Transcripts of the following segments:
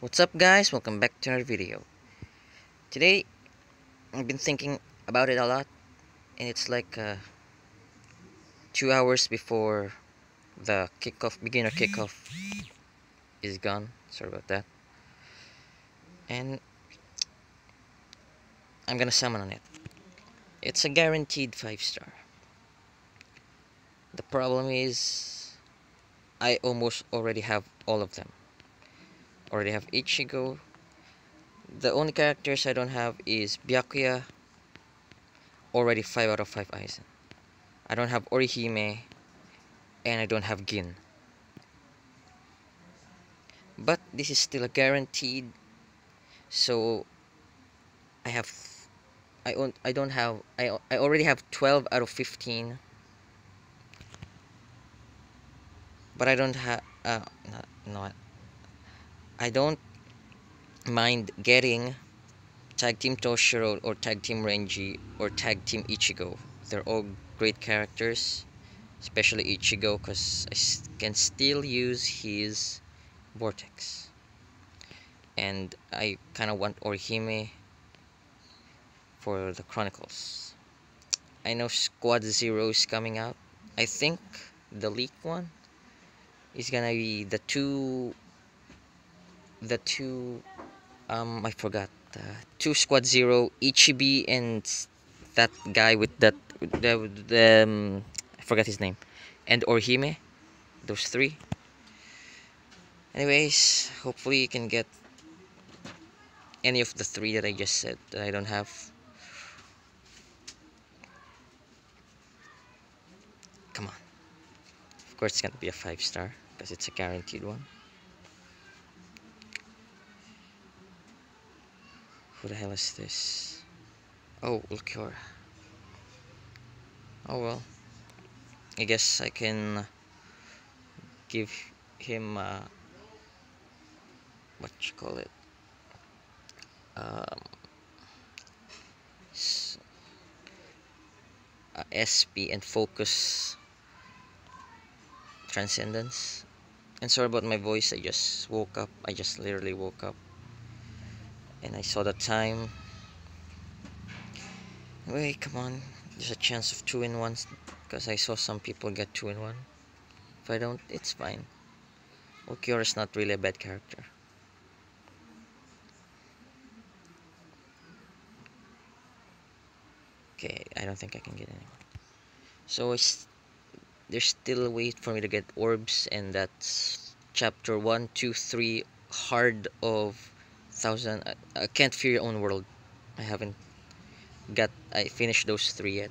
What's up guys? Welcome back to another video. Today, I've been thinking about it a lot and it's like uh, two hours before the kickoff, beginner kickoff is gone. Sorry about that. And I'm gonna summon on it. It's a guaranteed 5 star. The problem is I almost already have all of them already have Ichigo. The only characters I don't have is Byakuya. Already 5 out of 5 Aizen. I don't have Orihime. And I don't have Gin. But this is still a guaranteed. So I have I own I don't have I I already have 12 out of 15. But I don't have uh no, no I don't mind getting Tag Team Toshiro or Tag Team Renji or Tag Team Ichigo. They're all great characters, especially Ichigo because I can still use his Vortex. And I kind of want Orihime for the Chronicles. I know Squad Zero is coming out. I think the leak one is gonna be the two the two um I forgot uh, two squad zero Ichibei and that guy with that the, the um, I forgot his name and Orihime those three. Anyways hopefully you can get any of the three that I just said that I don't have. Come on. Of course it's gonna be a five star because it's a guaranteed one Who the hell is this? Oh, Ulquiorra. Oh well. I guess I can give him uh, what you call it um, uh, SP and focus transcendence and sorry about my voice I just woke up I just literally woke up and I saw the time. Wait come on. There's a chance of two in one because I saw some people get two in one. If I don't it's fine. Ulquiorra is not really a bad character. Okay I don't think I can get anyone. So there's still a way for me to get orbs and that's chapter 1 2 3 hard of thousand. I, I can't fear your own world. I haven't got I finished those three yet.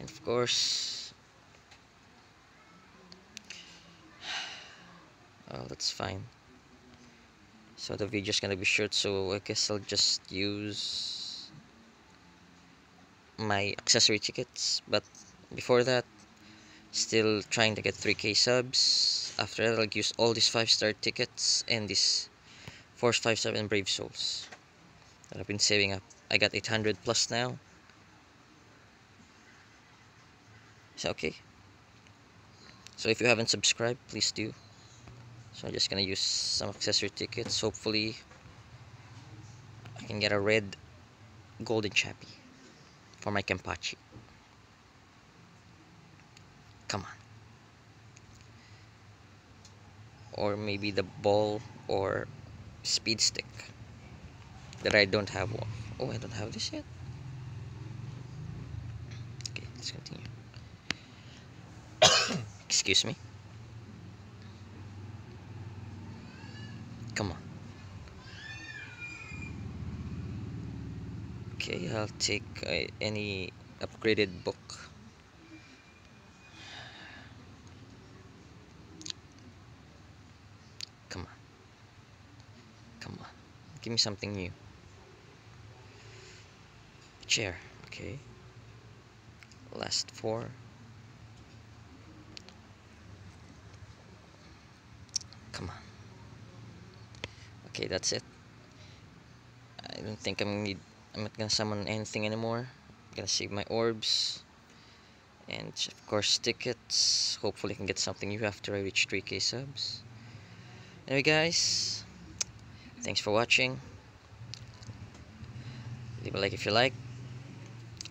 And of course well that's fine. So the video's gonna be short so I guess I'll just use my accessory tickets. But before that still trying to get 3k subs. After that I'll use all these 5 star tickets and this Force 57 Brave Souls that I've been saving up. I got 800 plus now. So okay. So if you haven't subscribed, please do. So I'm just gonna use some accessory tickets. Hopefully, I can get a red golden chappy for my Kenpachi. Come on. Or maybe the ball or speed stick that I don't have one. Oh, I don't have this yet. Okay, let's continue. Excuse me. Come on. Okay, I'll take uh, any upgraded book. Give me something new. Chair. Okay. Last four. Come on. Okay, that's it. I don't think I'm need I'm not gonna summon anything anymore. I'm gonna save my orbs. And of course tickets. Hopefully I can get something new after I reach 3k subs. Anyway, guys, thanks for watching. Leave a like if you like.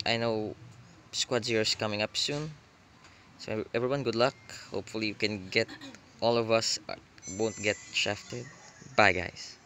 I know Squad Zero is coming up soon. So everyone, good luck. Hopefully you can get all of us uh, won't get shafted. Bye, guys.